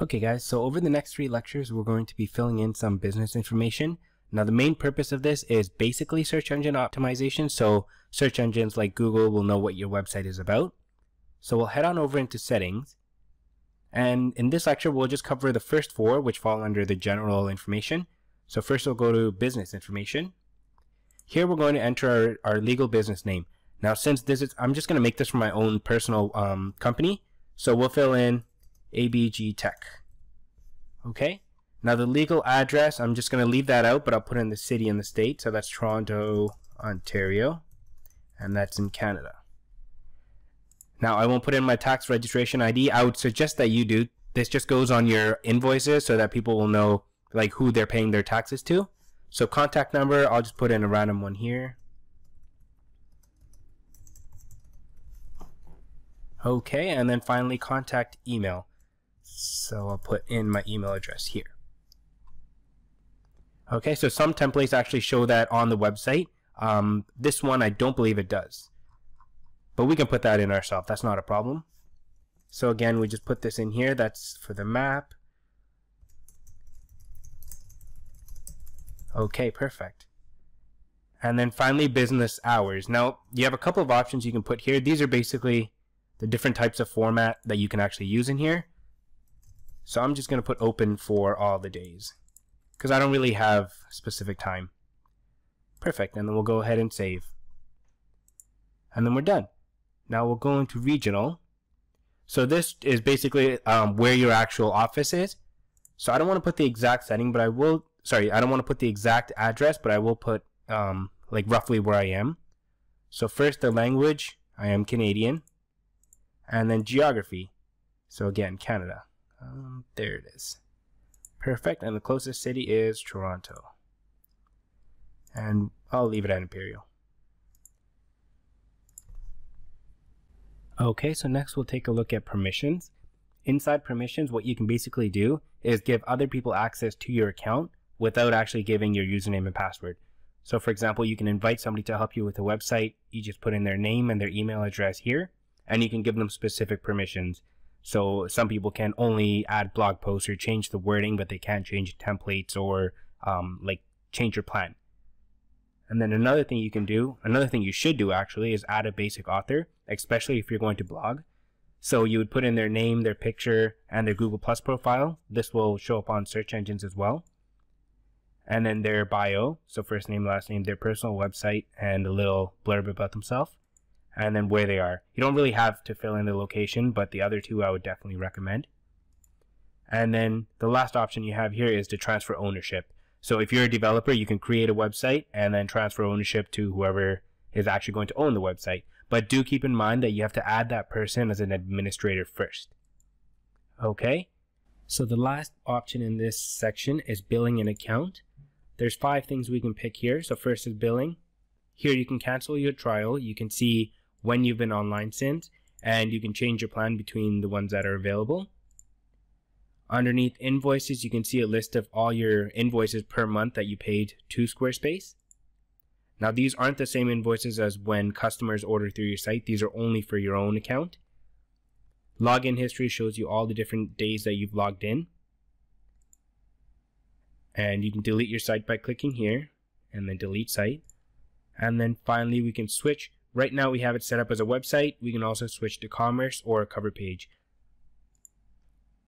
Okay guys, so over the next three lectures we're going to be filling in some business information. Now the main purpose of this is basically search engine optimization, so search engines like Google will know what your website is about. So we'll head on over into settings, and in this lecture we'll just cover the first four which fall under the general information. So first we'll go to business information. Here we're going to enter our, our legal business name. Now since this is, I'm just going to make this for my own personal um, company, so we'll fill in ABG Tech. Okay. Now the legal address, I'm just going to leave that out, but I'll put in the city and the state. So that's Toronto, Ontario, and that's in Canada. Now I won't put in my tax registration ID. I would suggest that you do. This just goes on your invoices so that people will know like who they're paying their taxes to. So contact number, I'll just put in a random one here. Okay, and then finally contact email. So I'll put in my email address here. Okay, so some templates actually show that on the website. Um, this one, I don't believe it does. But we can put that in ourselves. That's not a problem. So again, we just put this in here. That's for the map. Okay, perfect. And then finally, business hours. Now, you have a couple of options you can put here. These are basically the different types of format that you can actually use in here. So I'm just going to put open for all the days because I don't really have specific time. Perfect. And then we'll go ahead and save. And then we're done. Now we'll go into regional. So this is basically um, where your actual office is. So I don't want to put the exact setting, but I will, sorry, I don't want to put the exact address, but I will put um, like roughly where I am. So first the language, I am Canadian. And then geography. So again, Canada. There it is. Perfect. And the closest city is Toronto. And I'll leave it at Imperial. Okay, so next we'll take a look at permissions. Inside permissions, what you can basically do is give other people access to your account without actually giving your username and password. So for example, you can invite somebody to help you with a website. You just put in their name and their email address here, and you can give them specific permissions. So some people can only add blog posts or change the wording, but they can't change templates or um, like change your plan. And then another thing you can do, another thing you should do actually, is add a basic author, especially if you're going to blog. So you would put in their name, their picture, and their Google Plus profile. This will show up on search engines as well. And then their bio, so first name, last name, their personal website, and a little blurb about themselves and then where they are. You don't really have to fill in the location, but the other two I would definitely recommend. And then the last option you have here is to transfer ownership. So if you're a developer, you can create a website and then transfer ownership to whoever is actually going to own the website. But do keep in mind that you have to add that person as an administrator first. Okay? So the last option in this section is billing an account. There's five things we can pick here. So first is billing. Here you can cancel your trial. You can see when you've been online since, and you can change your plan between the ones that are available. Underneath invoices, you can see a list of all your invoices per month that you paid to Squarespace. Now these aren't the same invoices as when customers order through your site. These are only for your own account. Login history shows you all the different days that you've logged in. And you can delete your site by clicking here and then delete site. And then finally we can switch Right now we have it set up as a website. We can also switch to commerce or a cover page.